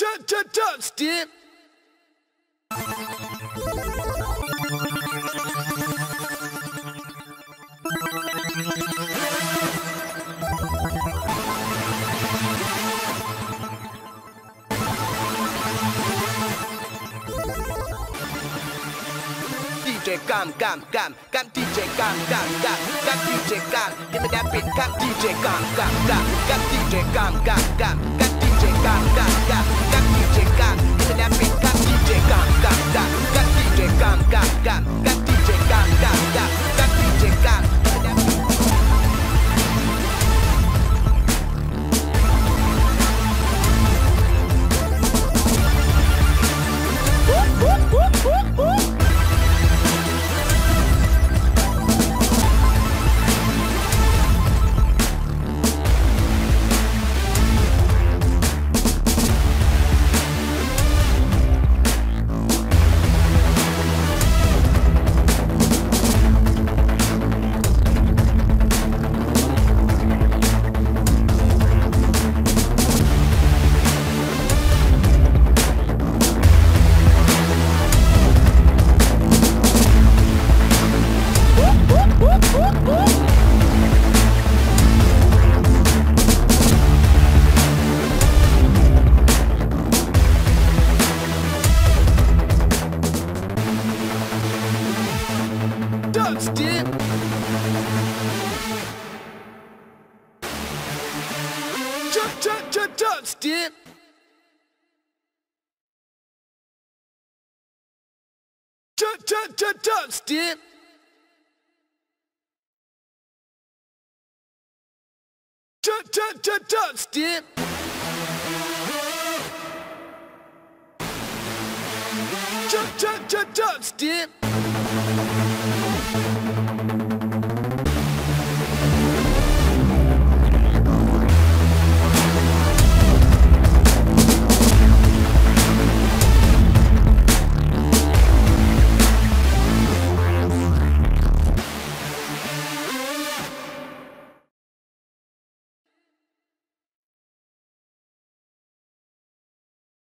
Dubstep. DJ Gum Gum Gum DJ Gum Gum Gum Gum DJ Gum Give me that beat Gum DJ Gum Gum Gum Gum DJ Gum Gum Gum Gum DJ Gum Gum Gum Dubstep. Dubstep. Dubstep. Dubstep. Dubstep.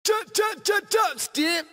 Dubstep.